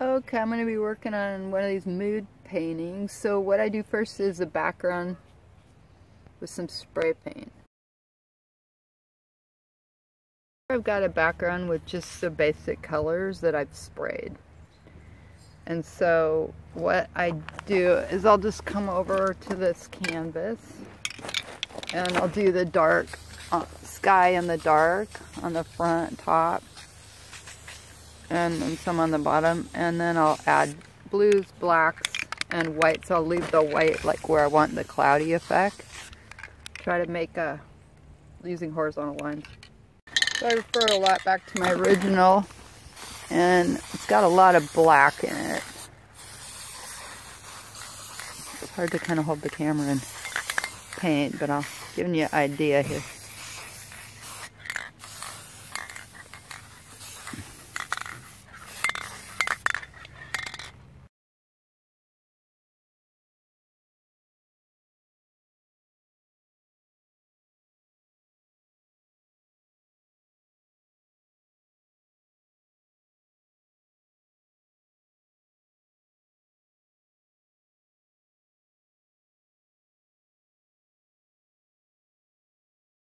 Okay, I'm going to be working on one of these mood paintings. So what I do first is a background with some spray paint. I've got a background with just the basic colors that I've sprayed. And so what I do is I'll just come over to this canvas and I'll do the dark uh, sky in the dark on the front top and, and some on the bottom and then I'll add blues, blacks, and whites. I'll leave the white like where I want the cloudy effect. Try to make a, using horizontal lines. So I refer a lot back to my original and it's got a lot of black in it. It's hard to kind of hold the camera and paint, but I'll give you an idea here.